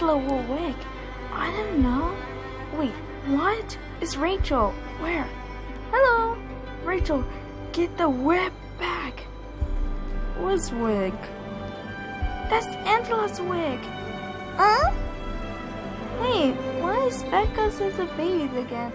Angela wig? I don't know. Wait, what? It's Rachel. Where? Hello? Rachel, get the whip back. What's wig? That's Angela's wig. Huh? Hey, why is Becca as a baby again?